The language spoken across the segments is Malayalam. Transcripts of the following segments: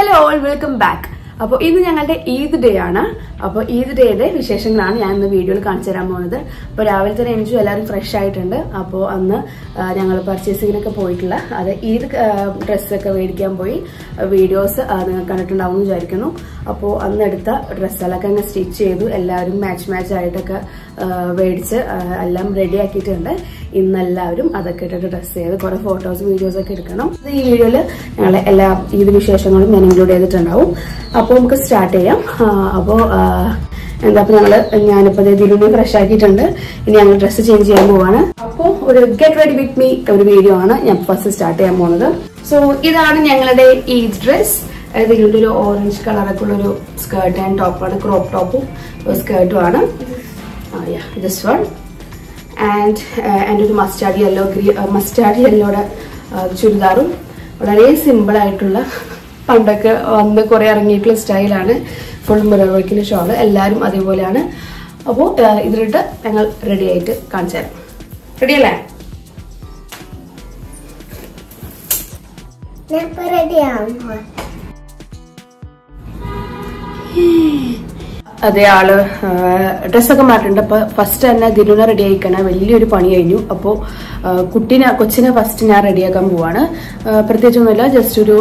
Hello and welcome back. അപ്പോൾ ഇന്ന് ഞങ്ങളുടെ ഈദ് ഡേ ആണ്. അപ്പോൾ ഈദ് ഡേയുടെ വിശേഷങ്ങളാണ് ഞാൻ ഇന്ന് വീഡിയോയിൽ കാണിച്ചു തരാൻ പോകുന്നത്. അപ്പോൾ രാവിലെ തന്നെ എണിച്ചു എല്ലാവരും ഫ്രഷ് ആയിട്ടുണ്ട്. അപ്പോ അന്ന് ഞങ്ങൾ പർച്ചേസിങ്ങിനൊക്കെ പോയിട്ടുള്ള അത് ഈദ് ഡ്രസ്സൊക്കെ മേടിക്കാൻ പോയി. വീഡിയോസ് നിങ്ങൾ കണ്ടിട്ടുണ്ടാവും എന്ന് വിചാരിക്കുന്നു. അപ്പോ അന്ന് എടുത്ത ഡ്രസ്സുകളൊക്കെ അങ്ങ് സ്റ്റിച്ച് ചെയ്തു എല്ലാവരും മാച്ച് മാച്ച് ആയിട്ടൊക്കെ മേടിച്ച് എല്ലാം റെഡി ആക്കിയിട്ടുണ്ട്. ഇന്ന് എല്ലാവരും അതൊക്കെ ഇട്ടിട്ട് ഡ്രസ്സ് ചെയ്ത് കുറെ ഫോട്ടോസ് വീഡിയോസൊക്കെ എടുക്കണം. ഈ വീഡിയോയിൽ ഞങ്ങളെ എല്ലാ ഈദ് വിശേഷങ്ങളും ഞാൻ ഇൻക്ലൂഡ് ചെയ്തിട്ടുണ്ടാവും. അപ്പോൾ നമുക്ക് സ്റ്റാർട്ട് ചെയ്യാം. അപ്പോൾ എന്താ അപ്പൊ ഞങ്ങൾ ഞാനിപ്പോൾ ഇതിലൂടെ ഫ്രഷ് ആക്കിയിട്ടുണ്ട്. ഇനി ഞങ്ങൾ ഡ്രസ്സ് ചേഞ്ച് ചെയ്യാൻ പോവാണ്. അപ്പോൾ ഒരു ഗെറ്റ് റെഡി വിത്ത് മീ ഒരു വീഡിയോ ആണ് ഞാൻ ഫസ്റ്റ് സ്റ്റാർട്ട് ചെയ്യാൻ പോകുന്നത്. സോ ഇതാണ് ഞങ്ങളുടെ ഈ ഡ്രസ് ഇതിലൂടെ ഒരു ഓറഞ്ച് കളറൊക്കെ ഉള്ളൊരു സ്കേർട്ട് ആൻഡ് ടോപ്പാണ് ക്രോപ്പ് ടോപ്പും സ്കേർട്ടും ആണ്. ദിസ് വൺ ആൻഡ് എന്റെ ഒരു മസ്റ്റാർഡ് യെല്ലോ ഗ്രീ മസ്റ്റാർഡ് യെല്ലോയുടെ ചുരിദാറും. വളരെ സിമ്പിൾ ആയിട്ടുള്ള പണ്ടൊക്കെ വന്ന് കുറെ ഇറങ്ങിയിട്ടുള്ള സ്റ്റൈലാണ് ഫുൾ മുറവർക്കിന് ഷോൾ എല്ലാവരും അതേപോലെയാണ്. അപ്പോൾ ഇതിലിട്ട് ഞങ്ങൾ റെഡി ആയിട്ട് കാണിച്ചു തരാം. റെഡി അല്ലേ? റെഡിയാവും അതെ ആൾ ഡ്രസ്സൊക്കെ മാറ്റണ്ട്. അപ്പൊ ഫസ്റ്റ് തന്നെ ദിലുനെ റെഡി ആയിക്കണ വലിയൊരു പണി കഴിഞ്ഞു. അപ്പോൾ കുട്ടീനെ കൊച്ചിനെ ഫസ്റ്റ് ഞാൻ റെഡിയാക്കാൻ പോവാണ്. പ്രത്യേകിച്ചൊന്നുമില്ല ജസ്റ്റ് ഒരു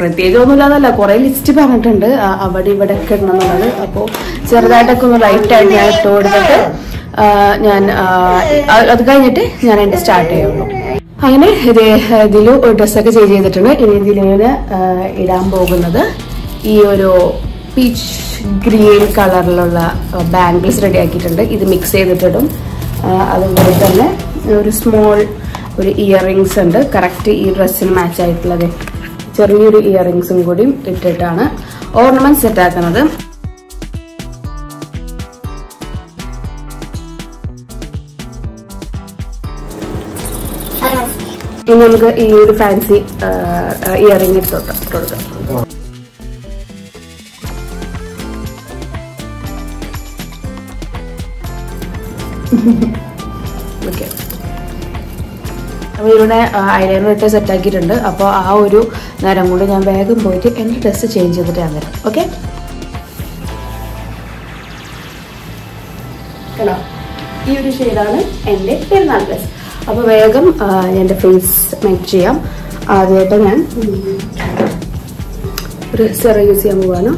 പ്രത്യേകിച്ചൊന്നുമില്ല എന്നല്ല കുറെ ലിസ്റ്റ് പറഞ്ഞിട്ടുണ്ട്. അവിടെ ഇവിടെ ഒക്കെ ഇടണമെന്നുള്ളത് അപ്പോൾ ചെറുതായിട്ടൊക്കെ ഒന്ന് ലൈറ്റ് ആയിട്ട് ഞാൻ ഇട്ട് കൊടുത്തിട്ട് ഞാൻ അത് കഴിഞ്ഞിട്ട് ഞാൻ എന്റെ സ്റ്റാർട്ട് ചെയ്യുള്ളൂ അങ്ങനെ ഇത് ദിലു ഡ്രസ്സൊക്കെ ചേഞ്ച് ചെയ്തിട്ടുണ്ട്. ഇനി ഇതിലിങ്ങനെ ഇടാൻ പോകുന്നത് ഈ ഒരു പീച്ച് ഗ്രീൻ കളറിലുള്ള ബാംഗിൾസ് റെഡി ആക്കിയിട്ടുണ്ട് ഇത് മിക്സ് ചെയ്തിട്ടിടും. അതുപോലെ തന്നെ ഒരു സ്മോൾ ഒരു ഇയർ റിങ്സ് ഉണ്ട്. കറക്റ്റ് ഈ ഡ്രസ്സിന് മാച്ച് ആയിട്ടുള്ളത് ചെറിയൊരു ഇയർ റിങ്സും കൂടി ഇട്ടിട്ടാണ് ഓർണമെന്റ് സെറ്റ് ആക്കുന്നത്. ഇനി നമുക്ക് ഈ ഒരു ഫാൻസി ഇയറിംഗ് ഇട്ട് കൊടുക്കാം. ഓക്കെ അപ്പോൾ ഇവിടെ ഐലൈനർ ഇട്ട് സെറ്റാക്കിയിട്ടുണ്ട് അപ്പോൾ ആ ഒരു നേരം കൊണ്ട് ഞാൻ വേഗം പോയിട്ട് എന്റെ ഡ്രസ്സ് ചേഞ്ച് ചെയ്തിട്ട് ഞാൻ വരാം. ഓക്കെ ഹലോ ഈ ഒരു ഷെയ്ഡാണ് എന്റെ പെരുന്നാൾ ഡ്രസ് അപ്പോൾ വേഗം എന്റെ ഫേസ് മേക്ക് ചെയ്യാം. ആദ്യമായിട്ട് ഞാൻ ഒരു സെറ യൂസ് ചെയ്യാൻ പോവാണ്.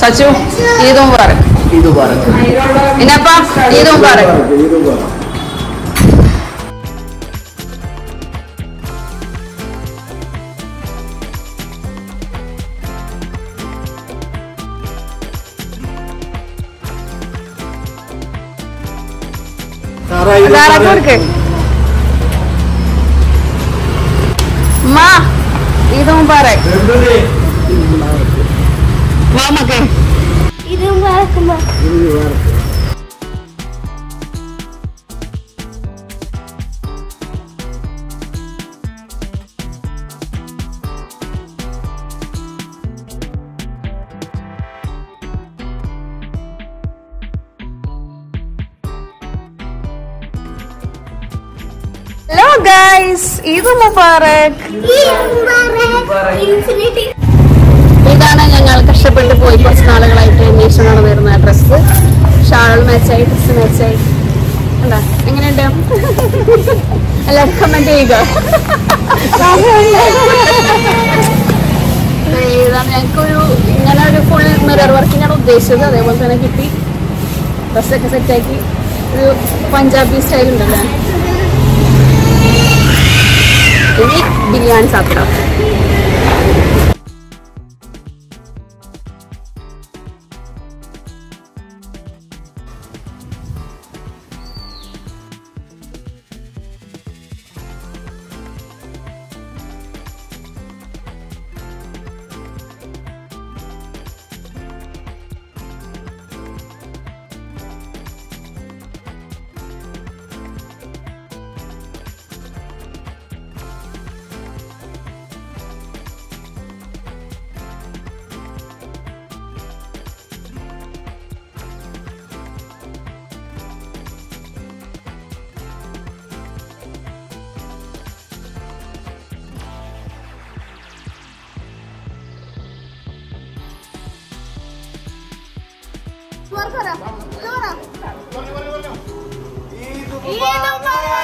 സച്ചു ഈദ് മുബാറക്. ഇത് പറഞ്ഞു ഇനപ്പ ഈദ് മുബാറക് കൊടുക്ക്. മാ ഈദ് മുബാറക്. വാ മക്കേ ഇതും വറക്കുമ്പോ ഹലോ ഗൈസ് ഈദ് മുബാറക് ഇൻഫിനിറ്റി ഇതാണ് ഞങ്ങൾ കഷ്ടപ്പെട്ട് പോയി കുറച്ച് നാളുകളായിട്ട് അന്വേഷണം നടന്നിരുന്ന ഡ്രസ്സ് ഷാൾ മാച്ചായി ഡ്രസ്സ് മാച്ചായി അല്ല എങ്ങനെയുണ്ട്? എല്ലാവരും കമന്റ് ചെയ്യുക. ഞങ്ങൾക്കൊരു ഇങ്ങനെ ഒരു ഫുൾ മിറർ വർക്കിനാണ് ഉദ്ദേശിച്ചത്. അതേപോലെ തന്നെ കിട്ടി. ഡ്രസ്സൊക്കെ സെറ്റാക്കി ഒരു പഞ്ചാബി സ്റ്റൈൽ ഉണ്ടല്ലോ. ഇനി biryani സാപ്പിടാം. Suar, Suara. Suara. Suara. Suara. Suara.